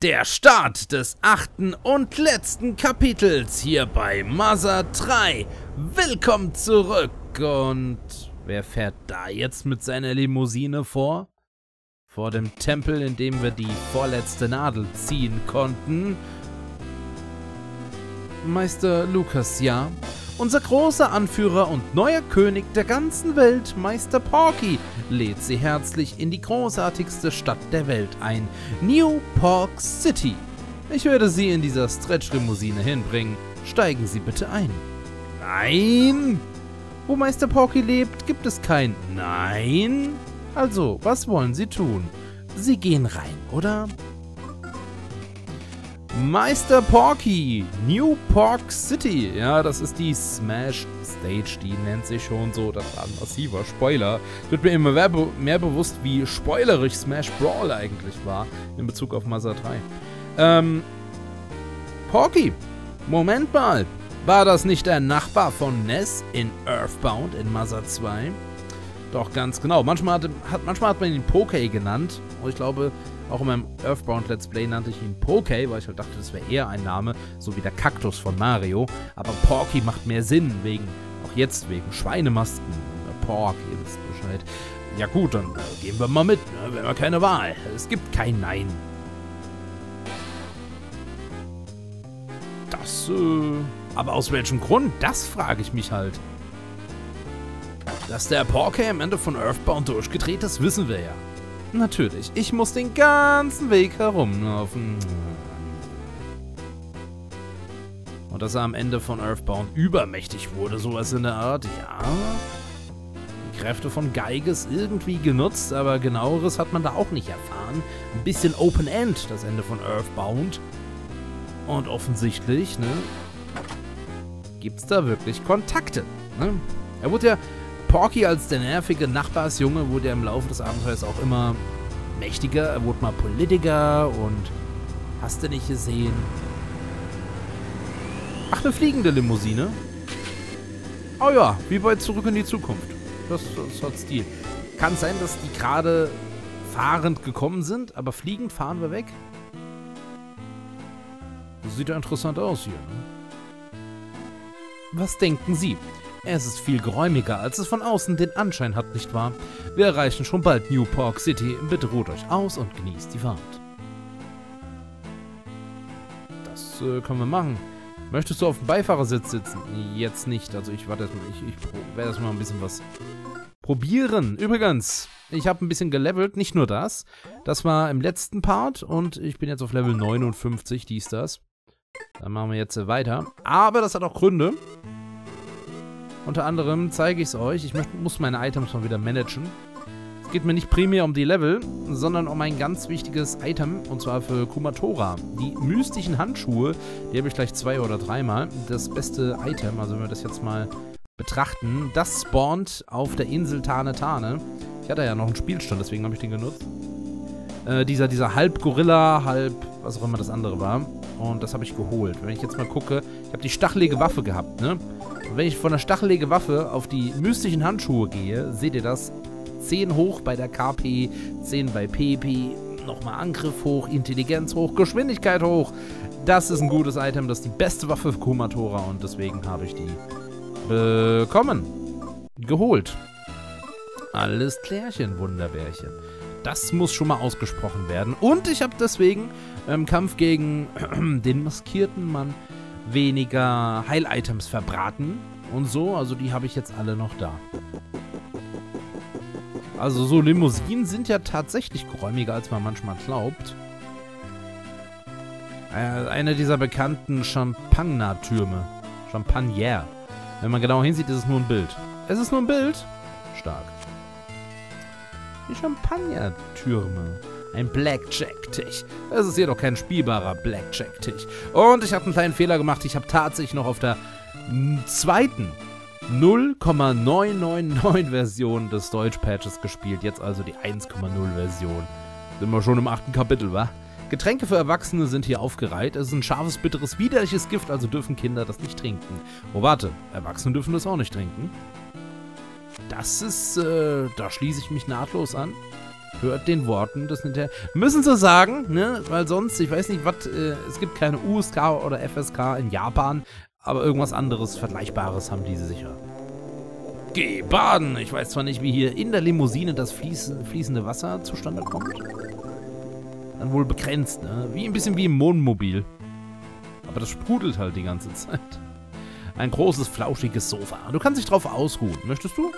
Der Start des achten und letzten Kapitels hier bei Mother 3. Willkommen zurück. Und wer fährt da jetzt mit seiner Limousine vor? Vor dem Tempel, in dem wir die vorletzte Nadel ziehen konnten. Meister Lukas, ja. Unser großer Anführer und neuer König der ganzen Welt, Meister Porky, lädt Sie herzlich in die großartigste Stadt der Welt ein, New Pork City. Ich werde Sie in dieser Stretch-Limousine hinbringen. Steigen Sie bitte ein. Nein! Wo Meister Porky lebt, gibt es kein Nein. Also, was wollen Sie tun? Sie gehen rein, oder? Meister Porky, New Pork City. Ja, das ist die Smash Stage, die nennt sich schon so. Das war ein massiver Spoiler. Wird mir immer mehr, be mehr bewusst, wie spoilerisch Smash Brawl eigentlich war in Bezug auf Mother 3. Ähm, Porky, Moment mal. War das nicht der Nachbar von Ness in Earthbound in Mother 2? Doch, ganz genau. Manchmal hat, hat, manchmal hat man ihn Poké genannt. Und ich glaube, auch in meinem Earthbound Let's Play nannte ich ihn Poké, weil ich halt dachte, das wäre eher ein Name, so wie der Kaktus von Mario. Aber Porky macht mehr Sinn, wegen, auch jetzt wegen Schweinemasken. Pork, ihr wisst Bescheid. Ja gut, dann äh, gehen wir mal mit, ne? wir haben keine Wahl. Es gibt kein Nein. Das, äh, aber aus welchem Grund? Das frage ich mich halt. Dass der Porky am Ende von Earthbound durchgedreht ist, wissen wir ja. Natürlich, ich muss den ganzen Weg herumlaufen. Und dass er am Ende von Earthbound übermächtig wurde, sowas in der Art, ja. Die Kräfte von Geiges irgendwie genutzt, aber genaueres hat man da auch nicht erfahren. Ein bisschen Open End, das Ende von Earthbound. Und offensichtlich, ne, gibt's da wirklich Kontakte. Ne? Er wurde ja Porky als der nervige Nachbarsjunge wurde im Laufe des Abenteuers auch immer mächtiger. Er wurde mal Politiker und hast du nicht gesehen. Ach, eine fliegende Limousine. Oh ja, wie bei Zurück in die Zukunft. Das, das hat Stil. Kann sein, dass die gerade fahrend gekommen sind, aber fliegend fahren wir weg. Das sieht ja interessant aus hier. Ne? Was denken Sie? Es ist viel geräumiger, als es von außen den Anschein hat, nicht wahr? Wir erreichen schon bald New Pork City. Bitte ruht euch aus und genießt die Fahrt. Das äh, können wir machen. Möchtest du auf dem Beifahrersitz sitzen? Jetzt nicht. Also ich warte erstmal. Ich, ich werde erstmal ein bisschen was probieren. Übrigens, ich habe ein bisschen gelevelt. Nicht nur das. Das war im letzten Part und ich bin jetzt auf Level 59. Dies, das. Dann machen wir jetzt weiter. Aber das hat auch Gründe. Unter anderem zeige ich es euch. Ich muss meine Items mal wieder managen. Es geht mir nicht primär um die Level, sondern um ein ganz wichtiges Item, und zwar für Kumatora. Die mystischen Handschuhe, die habe ich gleich zwei oder dreimal. Das beste Item, also wenn wir das jetzt mal betrachten, das spawnt auf der Insel Tane Tane. Ich hatte ja noch einen Spielstand, deswegen habe ich den genutzt. Äh, dieser, dieser halb Gorilla, halb was auch immer das andere war. Und das habe ich geholt. Wenn ich jetzt mal gucke, ich habe die stachelige Waffe gehabt, ne? Und wenn ich von der stachelige Waffe auf die mystischen Handschuhe gehe, seht ihr das? 10 hoch bei der KP, 10 bei PP, nochmal Angriff hoch, Intelligenz hoch, Geschwindigkeit hoch. Das ist ein gutes Item, das ist die beste Waffe für Kumatora und deswegen habe ich die bekommen. Geholt. Alles klärchen, Wunderbärchen. Das muss schon mal ausgesprochen werden. Und ich habe deswegen im Kampf gegen den maskierten Mann weniger Heil-Items verbraten und so. Also die habe ich jetzt alle noch da. Also so Limousinen sind ja tatsächlich geräumiger, als man manchmal glaubt. Äh, einer dieser bekannten Champagner-Türme. Champagner. Wenn man genau hinsieht, ist es nur ein Bild. Es ist nur ein Bild? Stark. Die Champagner-Türme. Ein Blackjack-Tisch. Es ist jedoch kein spielbarer Blackjack-Tisch. Und ich habe einen kleinen Fehler gemacht. Ich habe tatsächlich noch auf der zweiten 0,999 Version des Deutsch-Patches gespielt. Jetzt also die 1,0 Version. Sind wir schon im achten Kapitel, wa? Getränke für Erwachsene sind hier aufgereiht. Es ist ein scharfes, bitteres, widerliches Gift, also dürfen Kinder das nicht trinken. Oh, warte. Erwachsene dürfen das auch nicht trinken. Das ist, äh, da schließe ich mich nahtlos an. hört den Worten des Nintendo. Müssen sie sagen, ne? Weil sonst, ich weiß nicht, was, äh, es gibt keine USK oder FSK in Japan, aber irgendwas anderes, Vergleichbares haben diese sicher. Geh baden! Ich weiß zwar nicht, wie hier in der Limousine das fließ, fließende Wasser zustande kommt. Dann wohl begrenzt, ne? Wie ein bisschen wie im Wohnmobil. Aber das sprudelt halt die ganze Zeit. Ein großes, flauschiges Sofa. Du kannst dich drauf ausruhen. Möchtest du?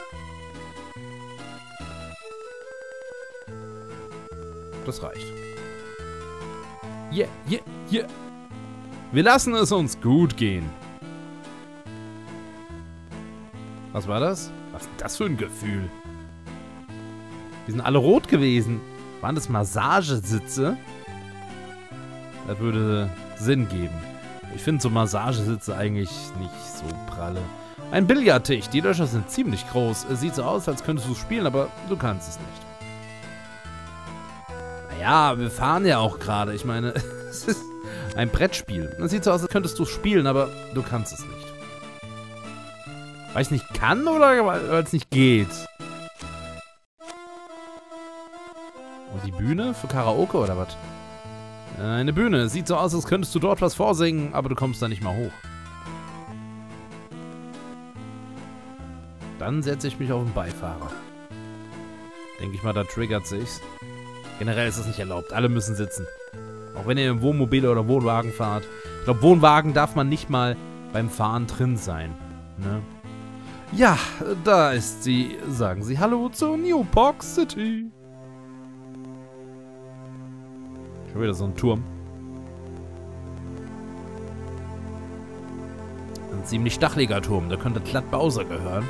Das reicht. Yeah, yeah, yeah. Wir lassen es uns gut gehen. Was war das? Was ist das für ein Gefühl? Die sind alle rot gewesen. Waren das Massagesitze? Das würde Sinn geben. Ich finde so Massagesitze eigentlich nicht so pralle. Ein Billardtisch. Die Löcher sind ziemlich groß. Es sieht so aus, als könntest du spielen, aber du kannst es nicht. Naja, wir fahren ja auch gerade. Ich meine, es ist ein Brettspiel. Es sieht so aus, als könntest du spielen, aber du kannst es nicht. Weil ich nicht kann oder weil es nicht geht? Und die Bühne für Karaoke oder was? Eine Bühne. Sieht so aus, als könntest du dort was vorsingen, aber du kommst da nicht mal hoch. Dann setze ich mich auf den Beifahrer. Denke ich mal, da triggert sich's. Generell ist das nicht erlaubt. Alle müssen sitzen. Auch wenn ihr im Wohnmobil oder Wohnwagen fahrt. Ich glaube, Wohnwagen darf man nicht mal beim Fahren drin sein. Ne? Ja, da ist sie. Sagen Sie Hallo zur New Park City. Schon wieder so ein Turm. Ein ziemlich stacheliger Turm. Da könnte glatt Bowser gehören.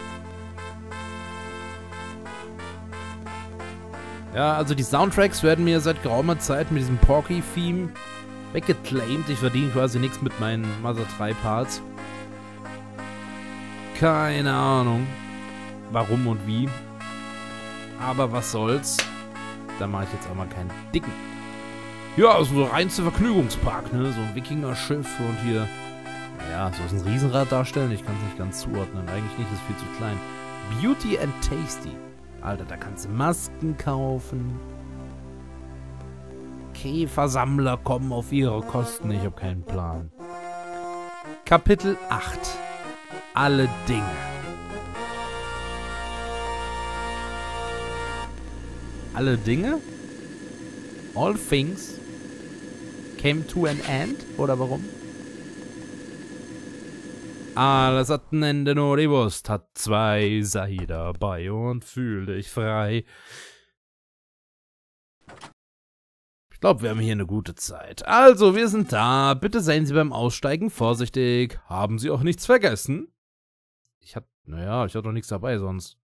Ja, also die Soundtracks werden mir seit geraumer Zeit mit diesem Porky-Theme weggeclaimed. Ich verdiene quasi nichts mit meinen Mother 3 Parts. Keine Ahnung, warum und wie. Aber was soll's. Da mache ich jetzt auch mal keinen dicken. Ja, also so reinste Vergnügungspark, ne? So ein Wikinger-Schiff und hier... Naja, soll es ein Riesenrad darstellen? Ich kann es nicht ganz zuordnen. Eigentlich nicht, ist viel zu klein. Beauty and Tasty. Alter, da kannst du Masken kaufen. Käfersammler kommen auf ihre Kosten. Ich habe keinen Plan. Kapitel 8 alle Dinge. Alle Dinge? All things came to an end? Oder warum? Alles hat ein Ende, nur die Wurst hat zwei. Sei dabei und fühl dich frei. Ich glaube, wir haben hier eine gute Zeit. Also, wir sind da. Bitte seien Sie beim Aussteigen vorsichtig. Haben Sie auch nichts vergessen? Ich hab, naja, ich hab doch nichts dabei sonst.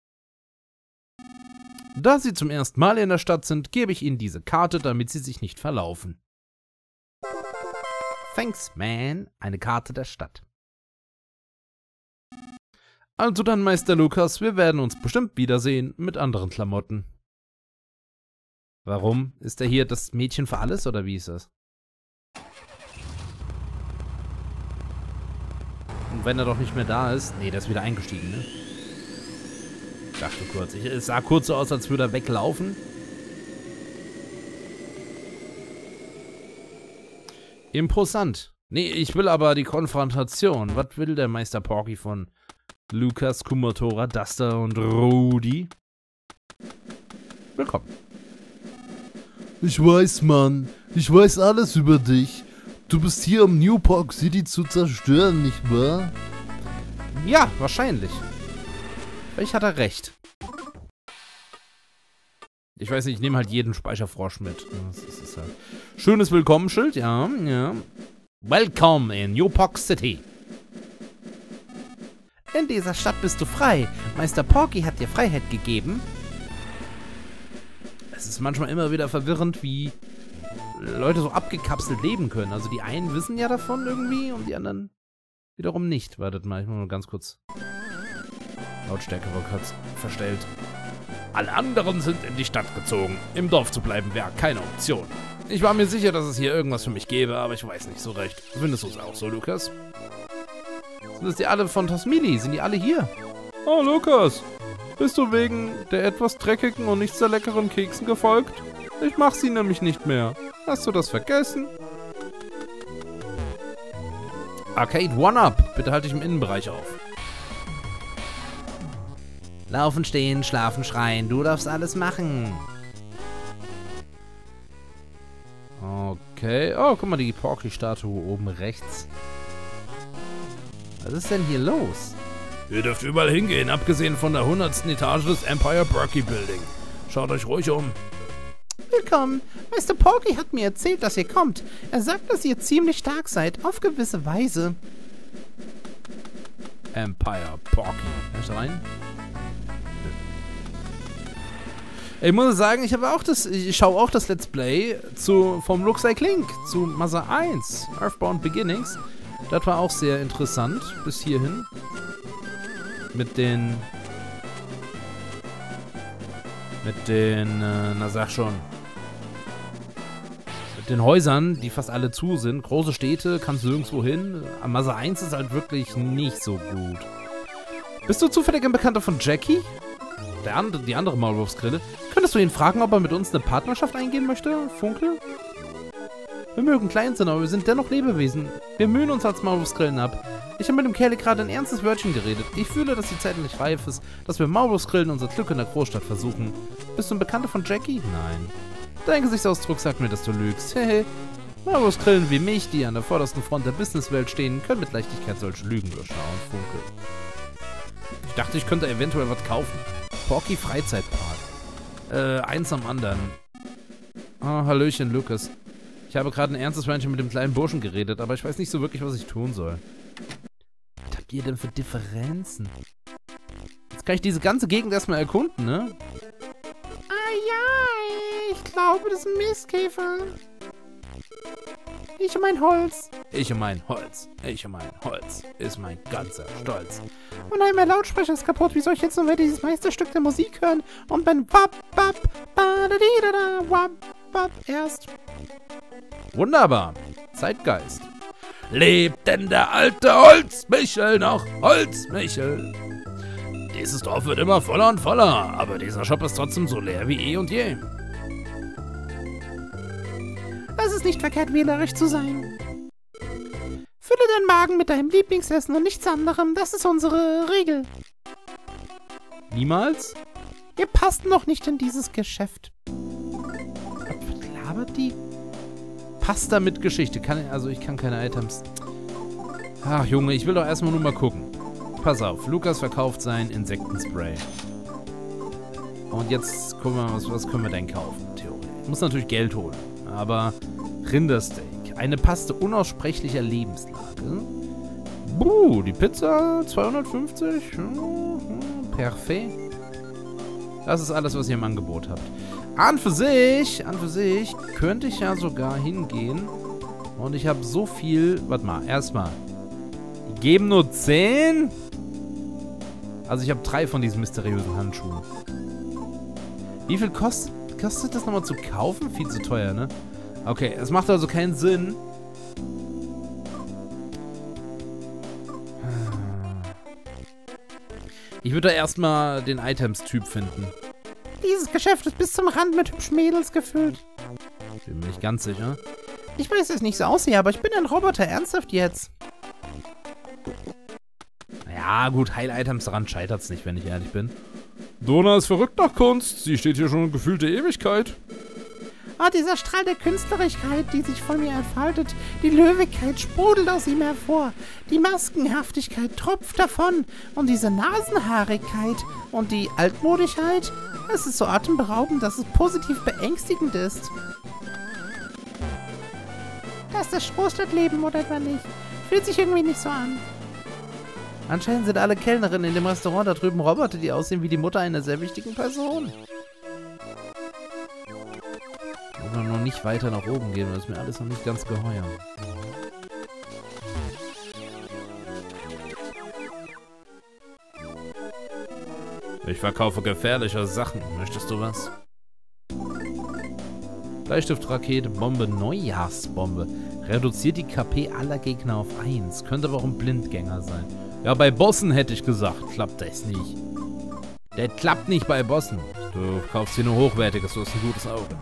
Da Sie zum ersten Mal in der Stadt sind, gebe ich Ihnen diese Karte, damit Sie sich nicht verlaufen. Thanks, man. Eine Karte der Stadt. Also dann, Meister Lukas, wir werden uns bestimmt wiedersehen mit anderen Klamotten. Warum? Ist er hier das Mädchen für alles oder wie ist das? Und wenn er doch nicht mehr da ist... Nee, der ist wieder eingestiegen, ne? Dachte kurz. Ich, es sah kurz so aus, als würde er weglaufen. Imposant. Nee, ich will aber die Konfrontation. Was will der Meister Porky von Lukas, Kumotora, Duster und Rudi? Willkommen. Ich weiß, Mann. Ich weiß alles über dich. Du bist hier, um New Park City zu zerstören, nicht wahr? Ja, wahrscheinlich. Vielleicht hat er recht. Ich weiß nicht, ich nehme halt jeden Speicherfrosch mit. Halt Schönes Willkommensschild, ja, ja. Welcome in New Park City. In dieser Stadt bist du frei. Meister Porky hat dir Freiheit gegeben. Es ist manchmal immer wieder verwirrend, wie Leute so abgekapselt leben können. Also die einen wissen ja davon irgendwie und die anderen wiederum nicht. Wartet mal, ich muss mal ganz kurz Lautstärke kurz verstellt. Alle anderen sind in die Stadt gezogen. Im Dorf zu bleiben wäre keine Option. Ich war mir sicher, dass es hier irgendwas für mich gäbe, aber ich weiß nicht so recht. Findest du es auch so, Lukas? Sind das die alle von Tasmili? Sind die alle hier? Oh, Lukas. Bist du wegen der etwas dreckigen und nicht sehr leckeren Keksen gefolgt? Ich mach sie nämlich nicht mehr. Hast du das vergessen? Arcade One-Up. Bitte halte dich im Innenbereich auf. Laufen, stehen, schlafen, schreien. Du darfst alles machen. Okay. Oh, guck mal, die Porky-Statue oben rechts. Was ist denn hier los? Ihr dürft überall hingehen, abgesehen von der 100. Etage des Empire Porky Building. Schaut euch ruhig um. Willkommen. Mr. Porky hat mir erzählt, dass ihr kommt. Er sagt, dass ihr ziemlich stark seid, auf gewisse Weise. Empire Porky. Erst rein. Ich muss sagen, ich habe auch das, ich schaue auch das Let's Play zu, vom Like Link zu Mother 1, Earthbound Beginnings. Das war auch sehr interessant bis hierhin. Mit den, mit den, äh, na sag schon, mit den Häusern, die fast alle zu sind. Große Städte, kannst du nirgendwo hin. Mother 1 ist halt wirklich nicht so gut. Bist du zufällig ein Bekannter von Jackie? Der andere, die andere Maulwurfsgrille. Könntest du ihn fragen, ob er mit uns eine Partnerschaft eingehen möchte, Funkel? Wir mögen klein sein, aber wir sind dennoch Lebewesen. Wir mühen uns als Maulwurfsgrillen ab. Ich habe mit dem Kerl gerade ein ernstes Wörtchen geredet. Ich fühle, dass die Zeit nicht reif ist, dass wir Maulwurfsgrillen unser Glück in der Großstadt versuchen. Bist du ein Bekannter von Jackie? Nein. Dein Gesichtsausdruck sagt mir, dass du lügst. Hehe. Maulwurfsgrillen wie mich, die an der vordersten Front der Businesswelt stehen, können mit Leichtigkeit solche Lügen durchschauen, Funkel. Ich dachte, ich könnte eventuell was kaufen. Porky Freizeitpark. Äh, eins am anderen. Oh, Hallöchen, Lukas. Ich habe gerade ein ernstes Weinchen mit dem kleinen Burschen geredet, aber ich weiß nicht so wirklich, was ich tun soll. Was habt ihr denn für Differenzen? Jetzt kann ich diese ganze Gegend erstmal erkunden, ne? Ah ja, ich glaube, das sind Mistkäfer. Ich und mein Holz. Ich und mein Holz. Ich und mein Holz. Ist mein ganzer Stolz. Oh nein, mein Lautsprecher ist kaputt. Wie soll ich jetzt nur wieder dieses Meisterstück der Musik hören? Und wenn wap, wap, ba, da, di, da, da, wap, wap, erst. Wunderbar. Zeitgeist. Lebt denn der alte Holzmichel noch? Holzmichel. Dieses Dorf wird immer voller und voller, aber dieser Shop ist trotzdem so leer wie eh und je. Es ist nicht verkehrt, wählerisch zu sein. Fülle deinen Magen mit deinem Lieblingsessen und nichts anderem. Das ist unsere Regel. Niemals? Ihr passt noch nicht in dieses Geschäft. Was labert die? Pasta mit Geschichte. Kann, also ich kann keine Items. Ach Junge, ich will doch erstmal nur mal gucken. Pass auf, Lukas verkauft sein Insektenspray. Und jetzt gucken wir mal, was, was können wir denn kaufen, theoretisch. Ich muss natürlich Geld holen, aber Rindersteak. Eine Paste unaussprechlicher Lebenslage. Buh, die Pizza 250. Perfekt. Das ist alles, was ihr im Angebot habt. An für sich, an für sich, könnte ich ja sogar hingehen. Und ich habe so viel. Warte mal, erstmal. Die geben nur 10? Also ich habe drei von diesen mysteriösen Handschuhen. Wie viel kostet, kostet das nochmal zu kaufen? Viel zu teuer, ne? Okay, es macht also keinen Sinn. Ich würde da erstmal den Items-Typ finden. Dieses Geschäft ist bis zum Rand mit hübschen Mädels gefüllt. Bin mir nicht ganz sicher. Ich weiß, dass ich nicht so aussehe, aber ich bin ein Roboter. Ernsthaft jetzt. Ja, gut, Heil-Items daran scheitert es nicht, wenn ich ehrlich bin. Dona ist verrückt nach Kunst. Sie steht hier schon gefühlte Ewigkeit. Oh, dieser Strahl der Künstlerigkeit, die sich von mir entfaltet, die Löwigkeit sprudelt aus ihm hervor, die Maskenhaftigkeit tropft davon und diese Nasenhaarigkeit und die Altmodigkeit, es ist so atemberaubend, dass es positiv beängstigend ist. Das ist das Großstadtleben, oder etwa nicht? Fühlt sich irgendwie nicht so an. Anscheinend sind alle Kellnerinnen in dem Restaurant da drüben Roboter, die aussehen wie die Mutter einer sehr wichtigen Person. Ich will noch nicht weiter nach oben gehen, das ist mir alles noch nicht ganz geheuer. Ich verkaufe gefährliche Sachen. Möchtest du was? Bleistiftrakete, Bombe, Neujahrsbombe. Reduziert die KP aller Gegner auf 1. Könnte aber auch ein Blindgänger sein. Ja, bei Bossen hätte ich gesagt, klappt das nicht. Der klappt nicht bei Bossen. Du kaufst hier nur Hochwertiges, du hast ein gutes Auge.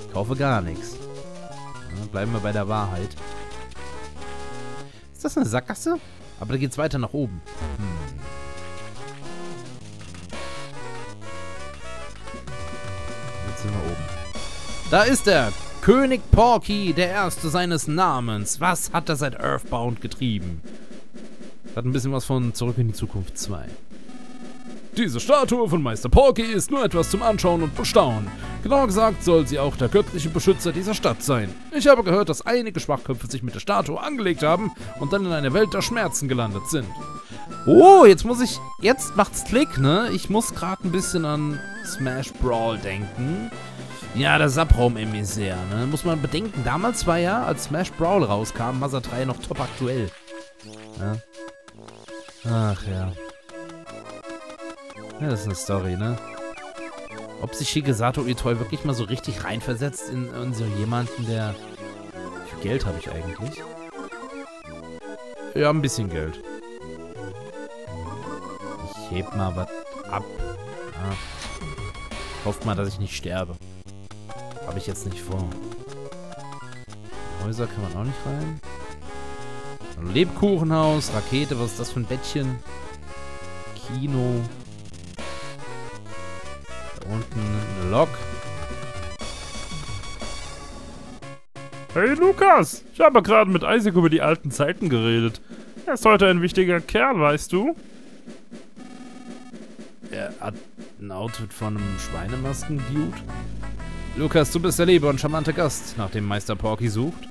Ich kaufe gar nichts. Ja, bleiben wir bei der Wahrheit. Ist das eine Sackgasse? Aber da geht's weiter nach oben. Hm. Jetzt sind wir oben. Da ist er! König Porky, der Erste seines Namens. Was hat er seit Earthbound getrieben? Hat ein bisschen was von Zurück in die Zukunft 2. Diese Statue von Meister Porky ist nur etwas zum Anschauen und Bestaunen. Genauer gesagt soll sie auch der göttliche Beschützer dieser Stadt sein. Ich habe gehört, dass einige Schwachköpfe sich mit der Statue angelegt haben und dann in eine Welt der Schmerzen gelandet sind. Oh, jetzt muss ich... Jetzt macht's Klick, ne? Ich muss gerade ein bisschen an Smash Brawl denken. Ja, der Subraum-Emissär, ne? Muss man bedenken, damals war ja, als Smash Brawl rauskam, Mother 3 noch top aktuell. Ja. Ach ja. Ja, das ist eine Story, ne? Ob sich Shigesato Itoi wirklich mal so richtig reinversetzt in, in so jemanden, der... Wie viel Geld habe ich eigentlich? Ja, ein bisschen Geld. Ich heb mal was ab. Ja. Ich hoffe mal, dass ich nicht sterbe. Habe ich jetzt nicht vor. Häuser kann man auch nicht rein. Lebkuchenhaus, Rakete, was ist das für ein Bettchen? Kino. Da unten eine Lok. Hey Lukas, ich habe gerade mit Isaac über die alten Zeiten geredet. Er ist heute ein wichtiger Kerl, weißt du? Er hat ein Outfit von einem Schweinemasken-Dude. Lukas, du bist der liebe und charmante Gast, nach dem Meister Porky sucht.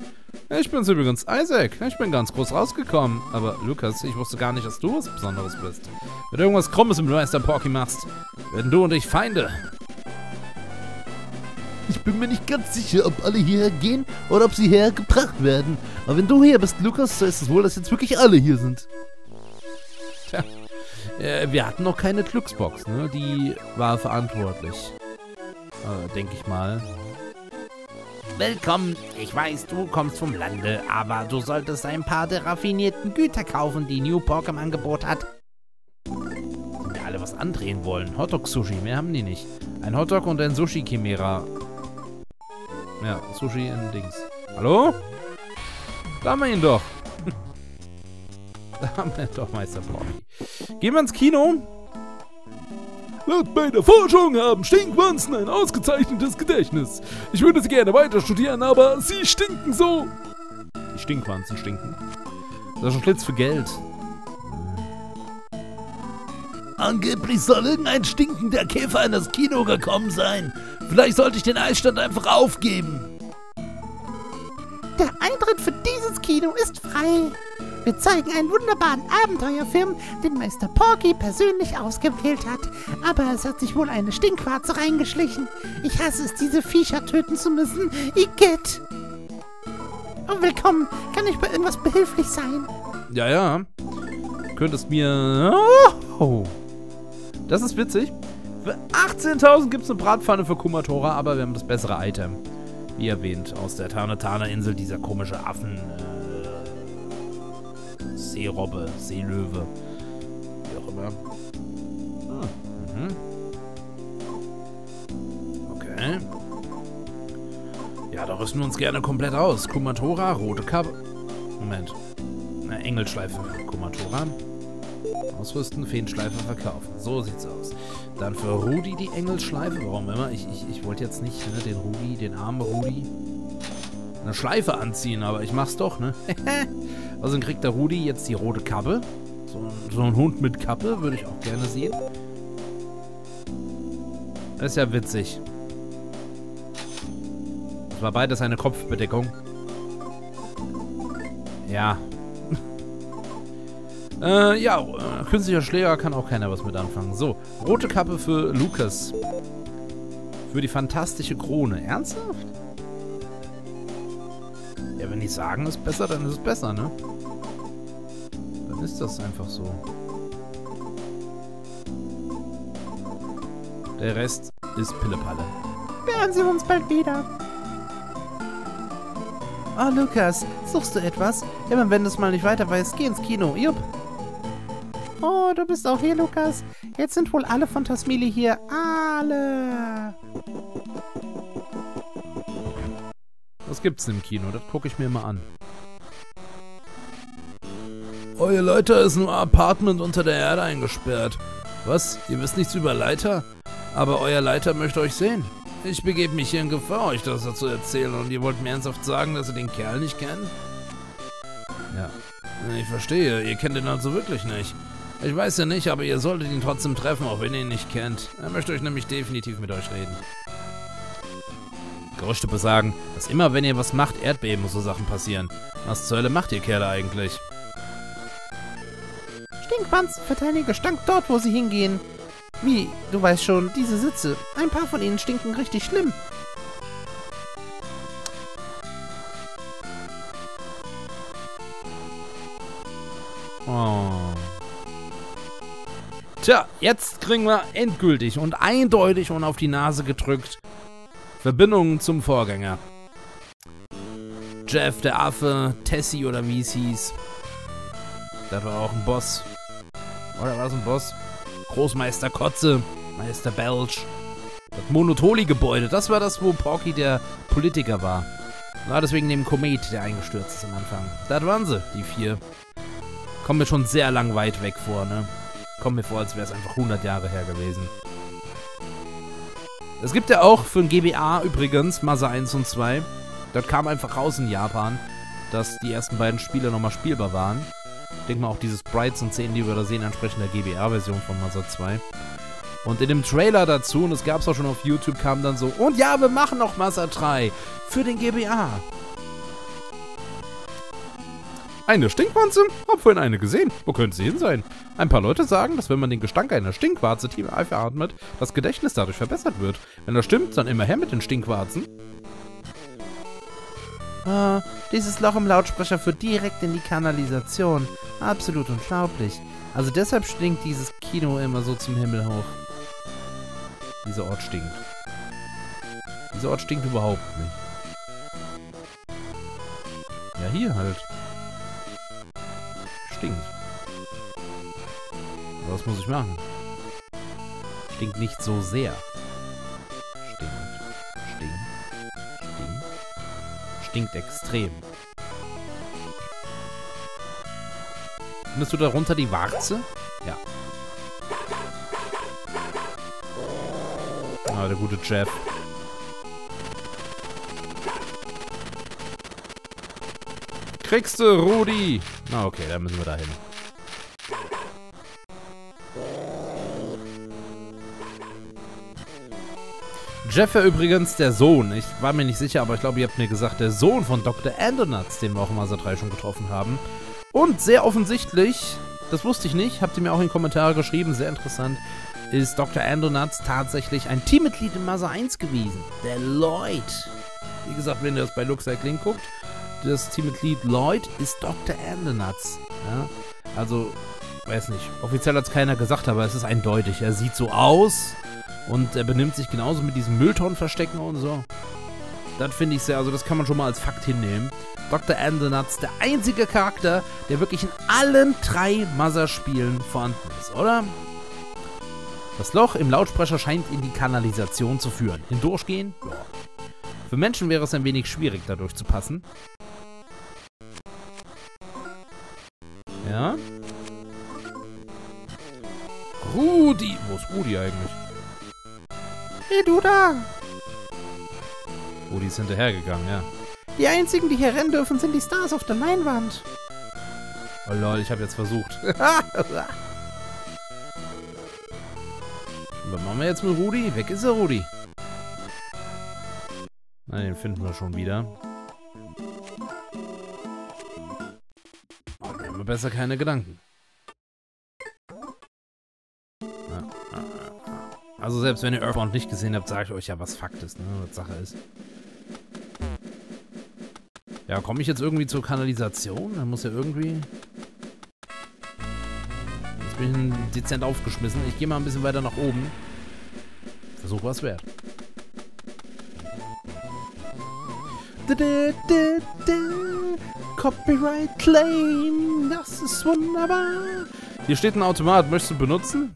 Ich bin's übrigens, Isaac. Ich bin ganz groß rausgekommen. Aber Lukas, ich wusste gar nicht, dass du was Besonderes bist. Wenn du irgendwas Krummes mit Meister Porky machst, werden du und ich Feinde. Ich bin mir nicht ganz sicher, ob alle hierher gehen oder ob sie hergebracht werden. Aber wenn du hier bist, Lukas, so ist es wohl, dass jetzt wirklich alle hier sind. Tja, äh, wir hatten noch keine Glücksbox, ne? Die war verantwortlich. Äh, denke ich mal. Willkommen. Ich weiß, du kommst vom Lande, aber du solltest ein paar der raffinierten Güter kaufen, die New Pork im Angebot hat. Wenn wir alle was andrehen wollen. Hotdog-Sushi, mehr haben die nicht. Ein Hotdog und ein Sushi-Chimera. Ja, Sushi in Dings. Hallo? Da haben wir ihn doch. da haben wir doch Meister Porky. Gehen wir ins Kino. Laut meiner Forschung haben Stinkwanzen ein ausgezeichnetes Gedächtnis. Ich würde sie gerne weiter studieren, aber sie stinken so. Die Stinkwanzen stinken. Das ist ein Schlitz für Geld. Angeblich soll irgendein stinkender Käfer in das Kino gekommen sein. Vielleicht sollte ich den Eisstand einfach aufgeben. Der Eintritt für dieses Kino ist frei. Wir zeigen einen wunderbaren Abenteuerfilm, den Meister Porky persönlich ausgewählt hat. Aber es hat sich wohl eine Stinkwarze reingeschlichen. Ich hasse es, diese Viecher töten zu müssen. Igitt! Oh, willkommen. Kann ich bei irgendwas behilflich sein? Ja, ja. Du könntest mir... Oh. Das ist witzig. Für 18.000 gibt es eine Bratpfanne für Kumatora, aber wir haben das bessere Item. Wie erwähnt, aus der Tanetana-Insel, dieser komische Affen... Äh, Seerobbe, Seelöwe. Wie auch immer. Ah, mhm. Okay. Ja, da rüsten wir uns gerne komplett aus. Kumatora, rote Kappe. Moment. Eine Engelschleife Kumatora. Ausrüsten, Feenschleife verkaufen. So sieht's aus. Dann für Rudi die Engelschleife. Warum immer? Ich, ich, ich wollte jetzt nicht ne, den Rudi, den armen Rudi, eine Schleife anziehen, aber ich mach's doch, ne? also dann kriegt der Rudi jetzt die rote Kappe. So, so ein Hund mit Kappe würde ich auch gerne sehen. Das ist ja witzig. Das war beides eine Kopfbedeckung. Ja. äh, ja, äh, künstlicher Schläger kann auch keiner was mit anfangen. So, rote Kappe für Lukas. Für die fantastische Krone. Ernsthaft? Die sagen, es ist besser, dann ist es besser, ne? Dann ist das einfach so. Der Rest ist Pillepalle. Hören Sie uns bald wieder. Oh, Lukas, suchst du etwas? Immer wenn du es mal nicht weiter weißt, geh ins Kino. Jupp. Oh, du bist auch hier, Lukas. Jetzt sind wohl alle von Tasmili hier. Alle. Was gibt's im Kino? Das gucke ich mir mal an. Euer Leiter ist im Apartment unter der Erde eingesperrt. Was? Ihr wisst nichts über Leiter? Aber euer Leiter möchte euch sehen. Ich begebe mich hier in Gefahr, euch das zu erzählen und ihr wollt mir ernsthaft sagen, dass ihr den Kerl nicht kennt? Ja. Ich verstehe, ihr kennt ihn also wirklich nicht. Ich weiß ja nicht, aber ihr solltet ihn trotzdem treffen, auch wenn ihr ihn nicht kennt. Er möchte euch nämlich definitiv mit euch reden. Gerüchte besagen, dass immer wenn ihr was macht, Erdbeben und so Sachen passieren. Was zur Hölle macht ihr Kerle eigentlich? Stinkwanz verteilen Gestank dort, wo sie hingehen. Wie, du weißt schon, diese Sitze. Ein paar von ihnen stinken richtig schlimm. Oh. Tja, jetzt kriegen wir endgültig und eindeutig und auf die Nase gedrückt Verbindungen zum Vorgänger. Jeff, der Affe, Tessie oder wie es hieß. Da war auch ein Boss. Oder war das ein Boss? Großmeister Kotze, Meister Belch. Das Monotoli-Gebäude, das war das, wo Porky der Politiker war. War deswegen dem Komet, der eingestürzt ist am Anfang. Da waren sie, die vier. Kommen mir schon sehr lang weit weg vor, ne? Kommt mir vor, als wäre es einfach 100 Jahre her gewesen. Es gibt ja auch für ein GBA übrigens Masa 1 und 2. Dort kam einfach raus in Japan, dass die ersten beiden Spiele nochmal spielbar waren. Ich denke mal auch diese Sprites und Szenen, die wir da sehen, entsprechen der GBA-Version von Masa 2. Und in dem Trailer dazu, und das gab es auch schon auf YouTube, kam dann so, und ja, wir machen noch Masa 3 für den GBA. Eine Stinkwanze? Hab vorhin eine gesehen. Wo könnte sie hin sein? Ein paar Leute sagen, dass wenn man den Gestank einer Stinkwarze tief atmet, das Gedächtnis dadurch verbessert wird. Wenn das stimmt, dann immer her mit den Stinkwarzen. Ah, dieses Loch im Lautsprecher führt direkt in die Kanalisation. Absolut unglaublich. Also deshalb stinkt dieses Kino immer so zum Himmel hoch. Dieser Ort stinkt. Dieser Ort stinkt überhaupt nicht. Ja, hier halt. Stinkt. Was muss ich machen? Stinkt nicht so sehr. Stinkt. Stinkt. Stinkt. Stinkt extrem. Findest du darunter die Warze? Ja. Ah, der gute Jeff. Kriegst du, Rudi! Na, okay, dann müssen wir da hin. Jeff war übrigens der Sohn. Ich war mir nicht sicher, aber ich glaube, ihr habt mir gesagt, der Sohn von Dr. Andonutz, den wir auch in Masa 3 schon getroffen haben. Und sehr offensichtlich, das wusste ich nicht, habt ihr mir auch in die Kommentare geschrieben, sehr interessant, ist Dr. Andonutz tatsächlich ein Teammitglied in Masa 1 gewesen. Der Lloyd. Wie gesagt, wenn ihr das bei Luxcycling guckt, das Teammitglied Lloyd ist Dr. Andonutz. Ja? Also, weiß nicht, offiziell hat es keiner gesagt, aber es ist eindeutig. Er sieht so aus und er benimmt sich genauso mit diesem Mülltonnenverstecken und so. Das finde ich sehr, also das kann man schon mal als Fakt hinnehmen. Dr. Andonutz, der einzige Charakter, der wirklich in allen drei Mother-Spielen vorhanden ist, oder? Das Loch im Lautsprecher scheint in die Kanalisation zu führen. Hindurchgehen? Ja. Für Menschen wäre es ein wenig schwierig, da durchzupassen. Ja. Rudi! Wo ist Rudi eigentlich? Hey, du da! Rudi ist hinterhergegangen, ja. Die einzigen, die hier rennen dürfen, sind die Stars auf der Leinwand. Oh lol, ich habe jetzt versucht. Was machen wir jetzt mit Rudi? Weg ist er, Rudi. Na, den finden wir schon wieder. Wir besser keine Gedanken. Also selbst wenn ihr Earthbound nicht gesehen habt, sage ich euch ja, was Fakt ist, ne? was Sache ist. Ja, komme ich jetzt irgendwie zur Kanalisation? Dann muss ja irgendwie... Jetzt bin ich dezent aufgeschmissen. Ich gehe mal ein bisschen weiter nach oben. Versuch was wert. Da, da, da. Copyright Claim, das ist wunderbar. Hier steht ein Automat. Möchtest du benutzen?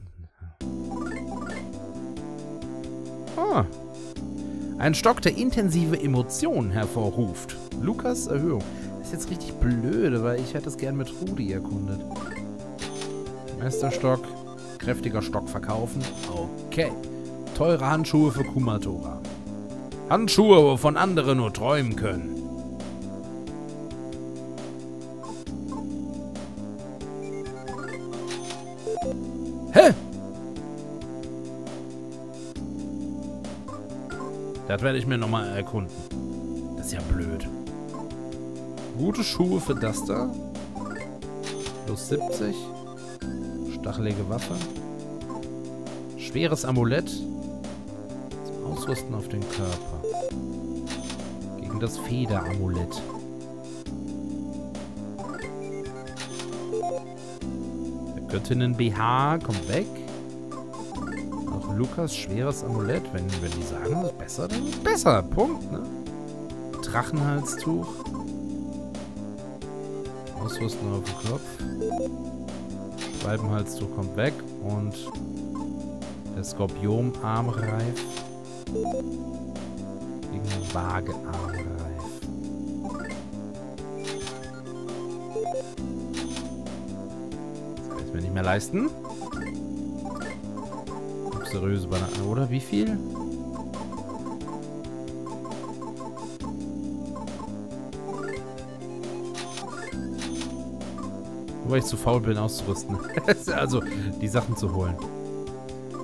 Ah. Ein Stock, der intensive Emotionen hervorruft. Lukas Erhöhung. Das ist jetzt richtig blöde, weil ich hätte es gern mit Rudi erkundet. Meisterstock. Kräftiger Stock verkaufen. Okay. Teure Handschuhe für Kumatora. Handschuhe, wovon andere nur träumen können. Das werde ich mir nochmal erkunden. Das ist ja blöd. Gute Schuhe für das da. Plus 70. Stachelige Waffe. Schweres Amulett. Zum Ausrüsten auf den Körper. Gegen das Federamulett. Der Göttinnen BH kommt weg. Lukas schweres Amulett. Wenn, wenn die sagen, das ist besser, dann ist es besser. Punkt, ne? Drachenhalstuch. Ausrüsten auf den Kopf. Schwalbenhalstuch kommt weg und der Skorpion-Armreif gegen den Waage-Armreif. Das kann ich mir nicht mehr leisten. Luxuriöse Banane. Oder wie viel? Weil ich zu faul bin, auszurüsten. also, die Sachen zu holen.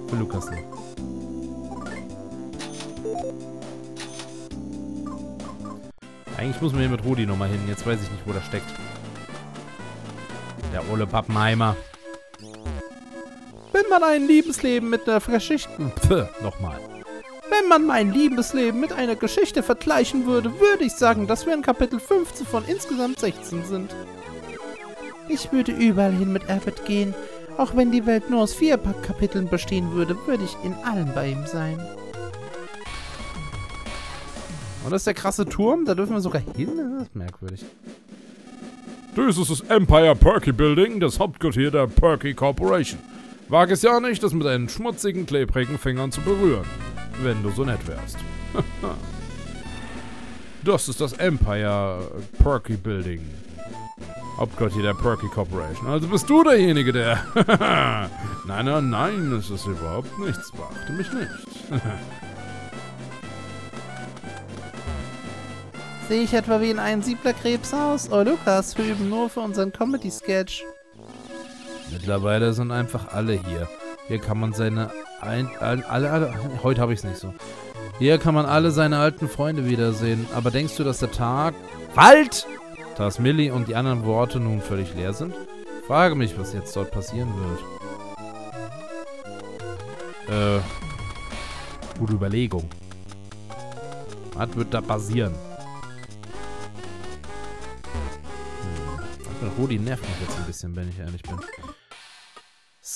Für Lukas noch. Eigentlich muss man hier mit Rudi nochmal hin. Jetzt weiß ich nicht, wo der steckt. Der Ole Pappenheimer. Wenn man ein Liebesleben mit einer Geschichte... Pff, nochmal. Wenn man mein Liebesleben mit einer Geschichte vergleichen würde, würde ich sagen, dass wir in Kapitel 15 von insgesamt 16 sind. Ich würde überall hin mit Abbott gehen. Auch wenn die Welt nur aus vier Kapiteln bestehen würde, würde ich in allen bei ihm sein. Und das ist der krasse Turm? Da dürfen wir sogar hin? Das ist merkwürdig. Das ist das Empire Perky Building, das Hauptquartier der Perky Corporation. Wag es ja nicht, das mit deinen schmutzigen, klebrigen Fingern zu berühren. Wenn du so nett wärst. das ist das Empire Perky Building. Hauptquartier der Perky Corporation. Also bist du derjenige, der... nein, nein, nein, es ist überhaupt nichts. Beachte mich nicht. Sehe ich etwa wie in einem Sieblerkrebs aus? Oh, Lukas, wir üben nur für unseren Comedy-Sketch. Mittlerweile sind einfach alle hier. Hier kann man seine... Ein, alle, alle, heute habe ich es nicht so. Hier kann man alle seine alten Freunde wiedersehen. Aber denkst du, dass der Tag... Wald! dass Millie und die anderen Worte nun völlig leer sind? Frage mich, was jetzt dort passieren wird. Äh, gute Überlegung. Was wird da passieren? Hm. Rudi nervt mich jetzt ein bisschen, wenn ich ehrlich bin.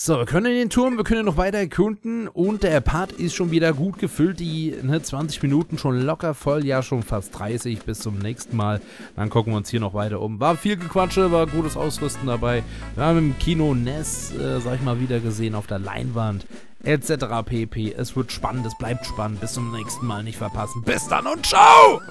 So, wir können in den Turm, wir können noch weiter erkunden und der Part ist schon wieder gut gefüllt, die ne, 20 Minuten schon locker voll, ja schon fast 30, bis zum nächsten Mal. Dann gucken wir uns hier noch weiter um. War viel Gequatsche, war gutes Ausrüsten dabei. Wir haben im Kino Ness, äh, sag ich mal, wieder gesehen auf der Leinwand, etc. pp. Es wird spannend, es bleibt spannend. Bis zum nächsten Mal, nicht verpassen. Bis dann und ciao!